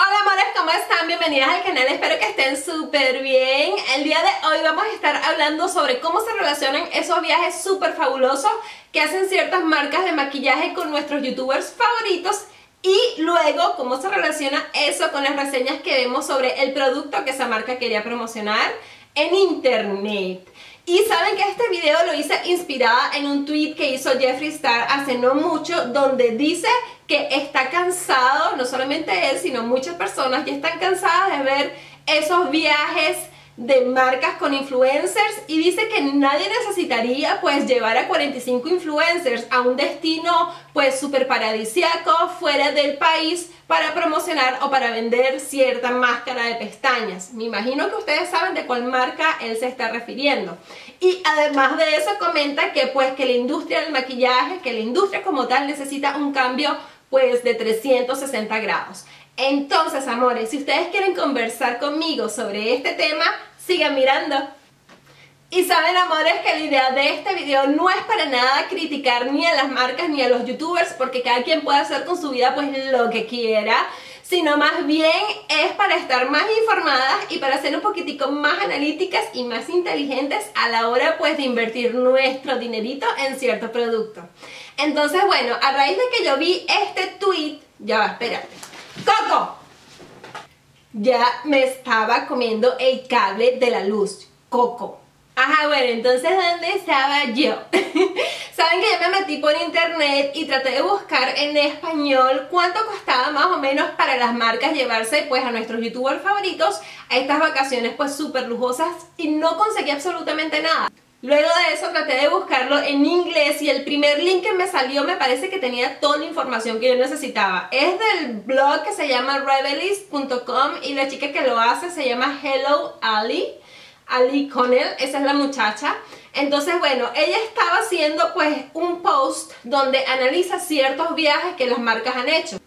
Hola amores, ¿cómo están? Bienvenidas al canal, espero que estén súper bien. El día de hoy vamos a estar hablando sobre cómo se relacionan esos viajes súper fabulosos que hacen ciertas marcas de maquillaje con nuestros youtubers favoritos y luego cómo se relaciona eso con las reseñas que vemos sobre el producto que esa marca quería promocionar en internet. Y saben que este video lo hice inspirada en un tweet que hizo Jeffree Star hace no mucho donde dice que está cansado, no solamente él, sino muchas personas que están cansadas de ver esos viajes de marcas con influencers y dice que nadie necesitaría pues llevar a 45 influencers a un destino pues súper paradisiaco fuera del país para promocionar o para vender cierta máscara de pestañas. Me imagino que ustedes saben de cuál marca él se está refiriendo. Y además de eso comenta que pues que la industria del maquillaje, que la industria como tal necesita un cambio pues de 360 grados. Entonces, amores, si ustedes quieren conversar conmigo sobre este tema, sigan mirando. Y saben, amores, que la idea de este video no es para nada criticar ni a las marcas ni a los youtubers, porque cada quien puede hacer con su vida pues lo que quiera, sino más bien es para estar más informadas y para ser un poquitico más analíticas y más inteligentes a la hora pues de invertir nuestro dinerito en cierto producto. Entonces, bueno, a raíz de que yo vi este tweet, ya va, espérate. ¡Coco! Ya me estaba comiendo el cable de la luz. Coco. Ajá, bueno, entonces ¿dónde estaba yo? Saben que yo me metí por internet y traté de buscar en español cuánto costaba más o menos para las marcas llevarse pues a nuestros youtubers favoritos a estas vacaciones pues súper lujosas y no conseguí absolutamente nada. Luego de eso traté de buscarlo en inglés y el primer link que me salió me parece que tenía toda la información que yo necesitaba. Es del blog que se llama revelist.com y la chica que lo hace se llama Hello Ali. Ali Connell, esa es la muchacha. Entonces, bueno, ella estaba haciendo pues un post donde analiza ciertos viajes que las marcas han hecho.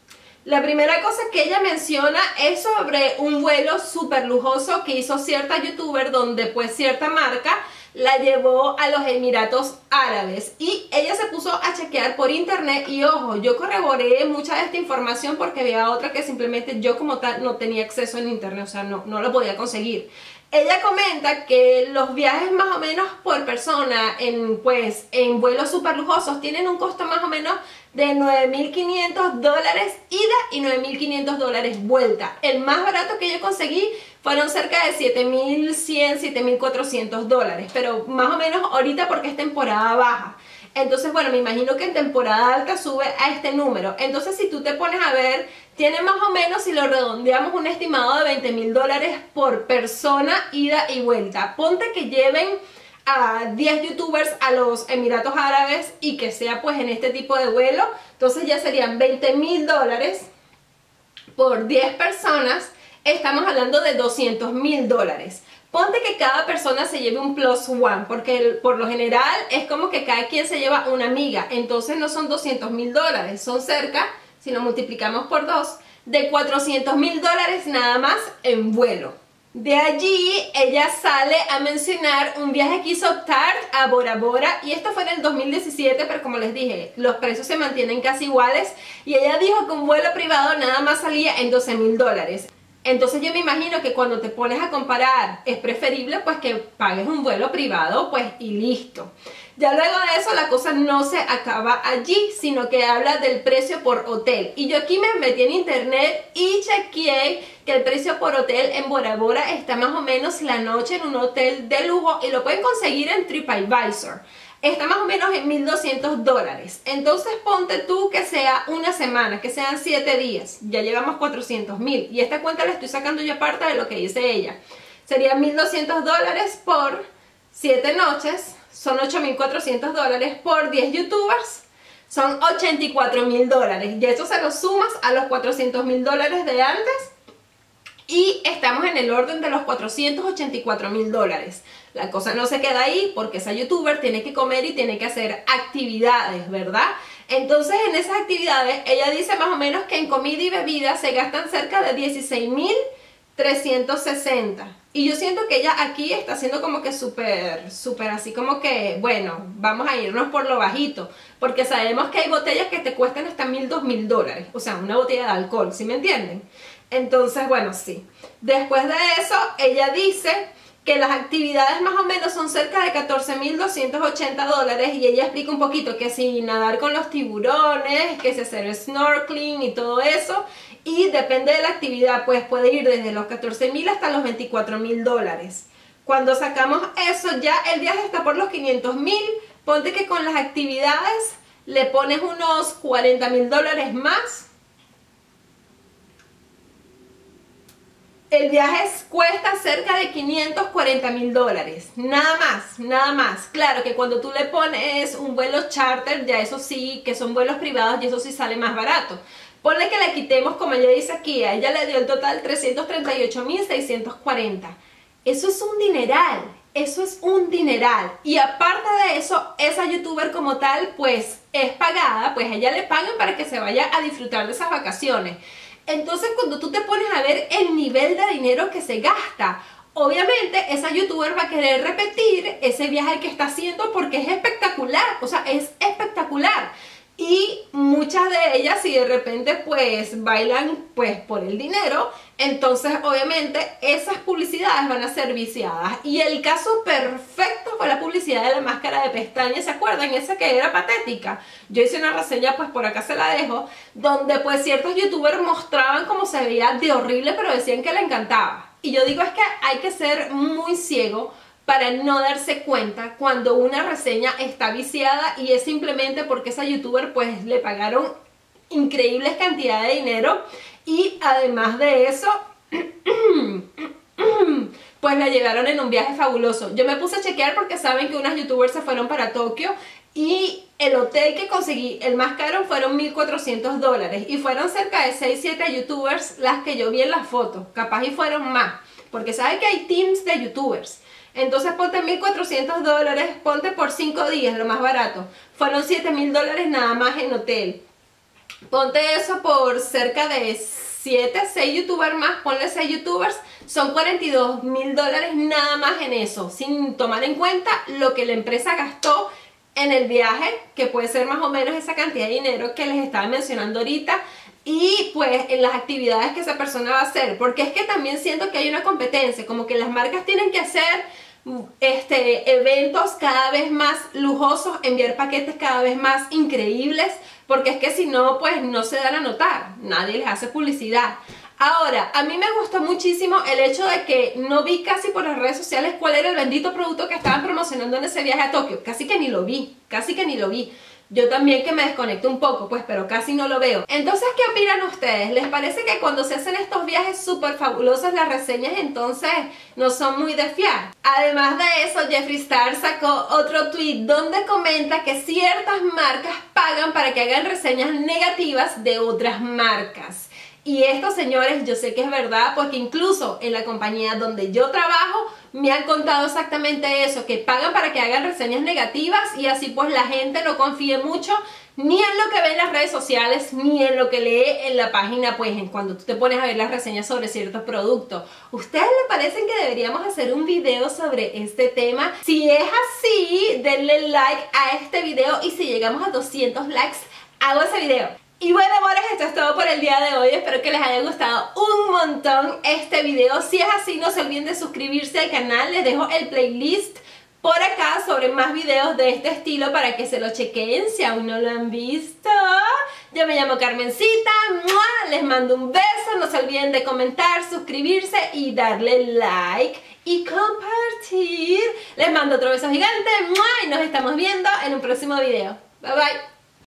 La primera cosa que ella menciona es sobre un vuelo súper lujoso que hizo cierta youtuber donde pues cierta marca la llevó a los Emiratos Árabes y ella se puso a chequear por internet y ojo, yo corroboré mucha de esta información porque había otra que simplemente yo como tal no tenía acceso en internet, o sea, no, no lo podía conseguir. Ella comenta que los viajes más o menos por persona en, pues, en vuelos super lujosos tienen un costo más o menos de 9.500 dólares ida y 9.500 dólares vuelta. El más barato que yo conseguí fueron cerca de 7.100, 7.400 dólares, pero más o menos ahorita porque es temporada baja. Entonces, bueno, me imagino que en temporada alta sube a este número. Entonces, si tú te pones a ver, tiene más o menos, si lo redondeamos, un estimado de 20 mil dólares por persona, ida y vuelta. Ponte que lleven a 10 youtubers a los Emiratos Árabes y que sea pues en este tipo de vuelo. Entonces ya serían 20 mil dólares por 10 personas. Estamos hablando de 200 mil dólares. Ponte que cada persona se lleve un plus one, porque por lo general es como que cada quien se lleva una amiga, entonces no son 200 mil dólares, son cerca, si lo multiplicamos por dos, de 400 mil dólares nada más en vuelo. De allí ella sale a mencionar un viaje que hizo Tart a Bora Bora y esto fue en el 2017 pero como les dije los precios se mantienen casi iguales y ella dijo que un vuelo privado nada más salía en 12 mil dólares. Entonces yo me imagino que cuando te pones a comparar es preferible pues que pagues un vuelo privado pues y listo. Ya luego de eso la cosa no se acaba allí, sino que habla del precio por hotel. Y yo aquí me metí en internet y chequeé que el precio por hotel en Bora Bora está más o menos la noche en un hotel de lujo y lo pueden conseguir en TripAdvisor está más o menos en 1200 dólares. Entonces ponte tú que sea una semana, que sean 7 días. Ya llevamos 400 mil. Y esta cuenta la estoy sacando yo aparte de lo que dice ella. Serían 1200 dólares por 7 noches. Son 8400 dólares por 10 youtubers. Son 84 mil dólares. Y eso se lo sumas a los 400 mil dólares de antes y estamos en el orden de los 484 mil dólares. La cosa no se queda ahí porque esa youtuber tiene que comer y tiene que hacer actividades, ¿verdad? Entonces en esas actividades ella dice más o menos que en comida y bebida se gastan cerca de 16 mil 360 y yo siento que ella aquí está haciendo como que súper, súper así como que, bueno, vamos a irnos por lo bajito. Porque sabemos que hay botellas que te cuestan hasta mil, dos mil dólares. O sea, una botella de alcohol, ¿sí me entienden? Entonces, bueno, sí. Después de eso, ella dice que las actividades más o menos son cerca de 14.280 dólares y ella explica un poquito que si nadar con los tiburones, que si hacer snorkeling y todo eso y depende de la actividad pues puede ir desde los 14.000 hasta los 24.000 dólares. Cuando sacamos eso ya el viaje está por los 500.000, ponte que con las actividades le pones unos 40.000 dólares más El viaje cuesta cerca de 540 mil dólares, nada más, nada más. Claro que cuando tú le pones un vuelo charter, ya eso sí, que son vuelos privados y eso sí sale más barato. Ponle que le quitemos, como ella dice aquí, a ella le dio el total 338 mil 640. Eso es un dineral, eso es un dineral. Y aparte de eso, esa youtuber como tal, pues es pagada, pues ella le pagan para que se vaya a disfrutar de esas vacaciones. Entonces cuando tú te pones a ver el nivel de dinero que se gasta, obviamente esa youtuber va a querer repetir ese viaje que está haciendo porque es espectacular, o sea, es espectacular y muchas de ellas si de repente pues bailan pues por el dinero entonces obviamente esas publicidades van a ser viciadas. Y el caso perfecto fue la publicidad de la máscara de pestañas ¿se acuerdan? esa que era patética. Yo hice una reseña pues por acá se la dejo donde pues ciertos youtubers mostraban cómo se veía de horrible pero decían que le encantaba. Y yo digo es que hay que ser muy ciego para no darse cuenta cuando una reseña está viciada y es simplemente porque esa youtuber pues le pagaron increíbles cantidades de dinero y además de eso pues la llevaron en un viaje fabuloso. Yo me puse a chequear porque saben que unas youtubers se fueron para Tokio y el hotel que conseguí, el más caro, fueron 1.400 dólares y fueron cerca de 6-7 youtubers las que yo vi en las fotos, capaz y fueron más, porque saben que hay teams de youtubers. Entonces ponte 1.400 dólares, ponte por 5 días, lo más barato. Fueron 7.000 dólares nada más en hotel. Ponte eso por cerca de 7, 6 youtubers más, ponle 6 youtubers, son 42 mil dólares nada más en eso, sin tomar en cuenta lo que la empresa gastó en el viaje, que puede ser más o menos esa cantidad de dinero que les estaba mencionando ahorita, y pues en las actividades que esa persona va a hacer, porque es que también siento que hay una competencia, como que las marcas tienen que hacer este, eventos cada vez más lujosos, enviar paquetes cada vez más increíbles, porque es que si no, pues no se dan a notar, nadie les hace publicidad. Ahora, a mí me gustó muchísimo el hecho de que no vi casi por las redes sociales cuál era el bendito producto que estaban promocionando en ese viaje a Tokio, casi que ni lo vi, casi que ni lo vi. Yo también que me desconecto un poco, pues, pero casi no lo veo. Entonces, ¿qué opinan ustedes? ¿Les parece que cuando se hacen estos viajes súper fabulosos, las reseñas entonces no son muy de fiar? Además de eso, Jeffree Star sacó otro tweet donde comenta que ciertas marcas pagan para que hagan reseñas negativas de otras marcas. Y esto, señores, yo sé que es verdad porque incluso en la compañía donde yo trabajo me han contado exactamente eso, que pagan para que hagan reseñas negativas y así pues la gente no confíe mucho ni en lo que ve en las redes sociales, ni en lo que lee en la página, pues en cuando tú te pones a ver las reseñas sobre ciertos productos. ¿Ustedes le parecen que deberíamos hacer un video sobre este tema? Si es así, denle like a este video y si llegamos a 200 likes, hago ese video. Y bueno amores, esto es todo por el día de hoy, espero que les haya gustado un montón este video. Si es así, no se olviden de suscribirse al canal, les dejo el playlist por acá sobre más videos de este estilo para que se lo chequeen si aún no lo han visto. Yo me llamo Carmencita, les mando un beso, no se olviden de comentar, suscribirse y darle like y compartir. Les mando otro beso gigante y nos estamos viendo en un próximo video. Bye bye.